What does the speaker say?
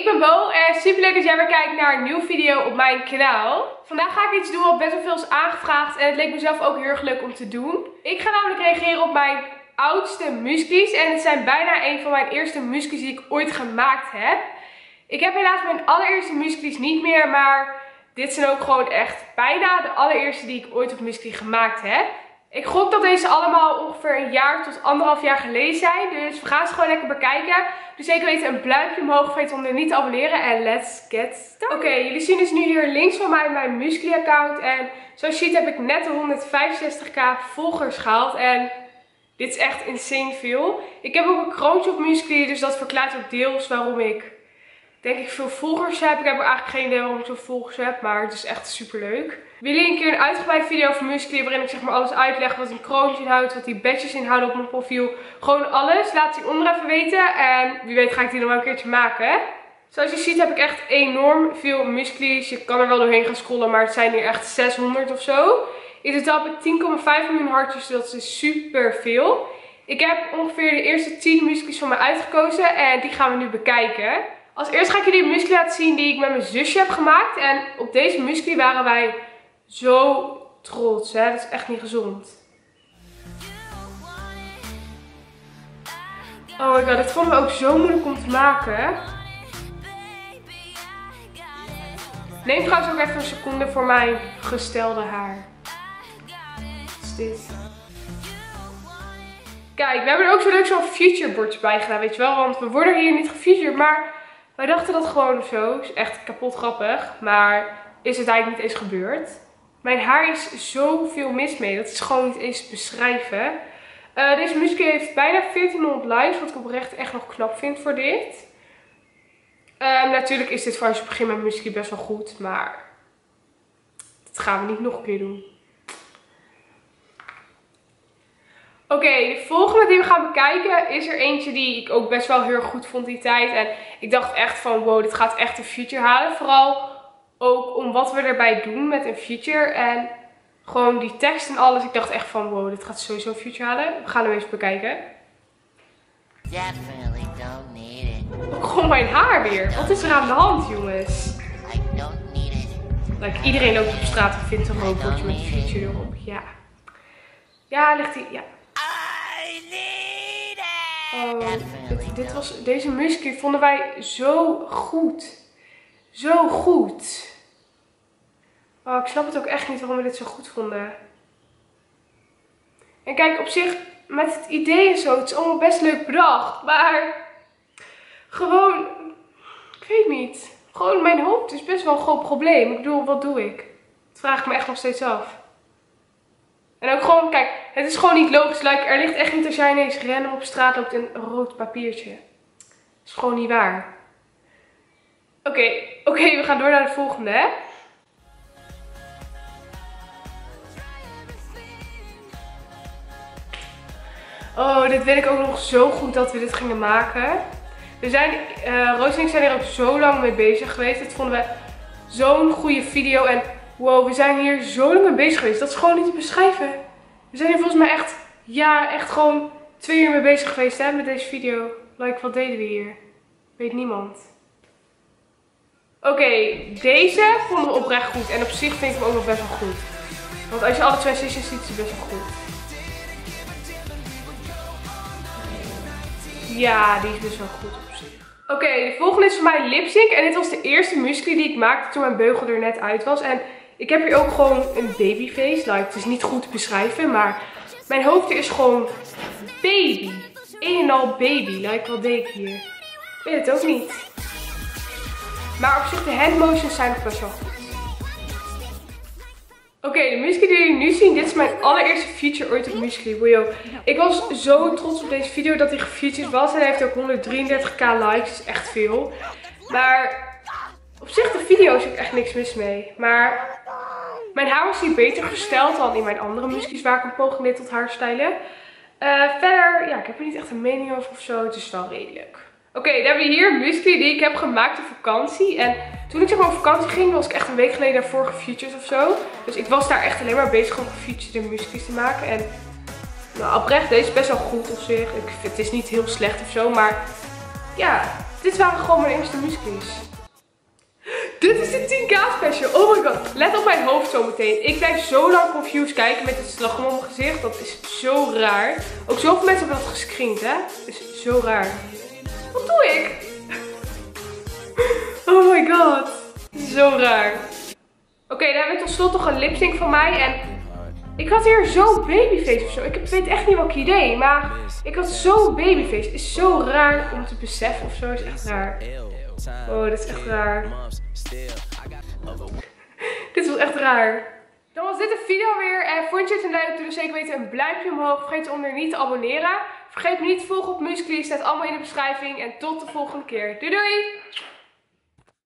ik ben Bo en super leuk dat jij weer kijkt naar een nieuwe video op mijn kanaal. Vandaag ga ik iets doen wat best wel veel is aangevraagd en het leek mezelf ook heel erg leuk om te doen. Ik ga namelijk reageren op mijn oudste muskies en het zijn bijna een van mijn eerste muskies die ik ooit gemaakt heb. Ik heb helaas mijn allereerste muskies niet meer, maar dit zijn ook gewoon echt bijna de allereerste die ik ooit op muskies gemaakt heb. Ik gok dat deze allemaal ongeveer een jaar tot anderhalf jaar geleden zijn. Dus we gaan ze gewoon lekker bekijken. Dus zeker weten een pluimpje omhoog. Vergeet om er niet te abonneren. En let's get started. Oké, jullie zien dus nu hier links van mij mijn Muscly account. En zoals je ziet heb ik net de 165k volgers gehaald. En dit is echt insane veel. Ik heb ook een kroontje op Muscly. Dus dat verklaart ook deels waarom ik denk ik veel volgers heb. Ik heb eigenlijk geen idee waarom ik zoveel volgers heb. Maar het is echt super leuk. Wil je een keer een uitgebreide video over Muscly waarin ik zeg maar alles uitleg wat een kroontje inhoudt, wat die badges inhouden op mijn profiel. Gewoon alles. Laat die onder even weten en wie weet ga ik die nog wel een keertje maken. Zoals je ziet heb ik echt enorm veel Muscli's. Je kan er wel doorheen gaan scrollen, maar het zijn hier echt 600 of zo. In totaal heb ik 10,5 miljoen hartjes, dat is super veel. Ik heb ongeveer de eerste 10 Muscli's van mij uitgekozen en die gaan we nu bekijken. Als eerst ga ik jullie een Muscly laten zien die ik met mijn zusje heb gemaakt. En op deze Muscly waren wij zo trots. Hè? Dat is echt niet gezond. Oh my god, dit vonden we ook zo moeilijk om te maken. Neem trouwens ook even een seconde voor mijn gestelde haar. Wat is dit? Kijk, we hebben er ook zo leuk zo'n future boards bij gedaan, weet je wel. Want we worden hier niet gefeatured, maar wij dachten dat gewoon zo. Is echt kapot grappig, maar is het eigenlijk niet eens gebeurd. Mijn haar is zoveel mis mee. Dat is gewoon niet eens beschrijven. Uh, deze muziek heeft bijna 1400 likes. Wat ik oprecht echt nog knap vind voor dit. Uh, natuurlijk is dit voor als je begint met muziek best wel goed. Maar dat gaan we niet nog een keer doen. Oké, de volgende die we gaan bekijken is er eentje die ik ook best wel heel goed vond die tijd. En ik dacht echt van wow, dit gaat echt een future halen. Vooral ook om wat we erbij doen met een feature. En gewoon die tekst en alles. Ik dacht echt van wow, dit gaat sowieso een feature halen. We gaan hem even bekijken. Definitely don't need it. Gewoon mijn haar weer. Wat is er aan de hand jongens? I don't need it. Like, iedereen loopt op straat en vindt een robotje met een feature erop. Ja. Ja, ligt hij. Ja. I need it. Oh, dit, dit was, deze muziek vonden wij zo goed. Zo goed. Oh, ik snap het ook echt niet waarom we dit zo goed vonden. En kijk, op zich, met het idee en zo, het is allemaal best leuk bedacht. Maar gewoon, ik weet niet. Gewoon mijn hoofd is best wel een groot probleem. Ik bedoel, wat doe ik? Dat vraag ik me echt nog steeds af. En ook gewoon, kijk, het is gewoon niet logisch. Like, er ligt echt niet als jij ineens random op straat loopt een rood papiertje. Dat is gewoon niet waar. Oké, we gaan door naar de volgende. Oh, dit weet ik ook nog zo goed dat we dit gingen maken. We zijn, uh, Roos en ik zijn er ook zo lang mee bezig geweest. Dit vonden we zo'n goede video. En wow, we zijn hier zo lang mee bezig geweest. Dat is gewoon niet te beschrijven. We zijn hier volgens mij echt, ja, echt gewoon twee uur mee bezig geweest met deze video. Like, wat deden we hier? Weet niemand. Oké, deze vonden we oprecht goed. En op zich vind ik hem ook nog best wel goed. Want als je alle transitions ziet, is het best wel goed. Ja, die is best wel goed op zich. Oké, de volgende is voor mij lipstick. En dit was de eerste muscly die ik maakte toen mijn beugel er net uit was. En ik heb hier ook gewoon een babyface. Like, het is niet goed te beschrijven, maar mijn hoofd is gewoon baby. Een en al baby. Like, wat deed ik hier? Ik weet het ook niet. Maar op zich, de handmotions zijn nog best wel goed. Oké, de muziek die jullie nu zien, dit is mijn allereerste feature ooit op Musically. Wow. Ik was zo trots op deze video dat hij gefeatured was. En hij heeft ook 133k likes, is echt veel. Maar op zich, de video is ook echt niks mis mee. Maar mijn haar was hier beter gesteld dan in mijn andere muziekjes waar ik een poging deed tot haarstylen. Uh, verder, ja, ik heb er niet echt een mening over of zo. Het is wel redelijk. Oké, dan hebben we hier muziekje die ik heb gemaakt op vakantie. En toen ik zeg maar op vakantie ging, was ik echt een week geleden daarvoor gefeatured of zo. Dus ik was daar echt alleen maar bezig om gefeatured muziekjes te maken. En nou, oprecht, deze is best wel goed op zich. Ik het is niet heel slecht of zo, maar ja, dit waren gewoon mijn eerste muesli's. Dit is de 10k special. Oh my god. Let op mijn hoofd zo meteen. Ik blijf zo lang confused kijken met het slagroom op mijn gezicht. Dat is zo raar. Ook zoveel mensen hebben dat gescreend, hè. Dat is zo raar. Wat doe ik? Oh my god. Zo raar. Oké, dan hebben we tot slot nog een lipsync van mij. En ik had hier zo'n babyface of zo. Ik weet echt niet welk idee. Maar ik had zo'n babyface. Is zo raar om te beseffen of zo. Is echt raar. Oh, dit is echt raar. dit was echt raar. Dan was dit de video weer. En vond je het een leuk? Doe dus zeker weten een duimpje omhoog. Vergeet onder niet te abonneren. Vergeet niet te volgen op Musically. Staat allemaal in de beschrijving. En tot de volgende keer. Doei doei!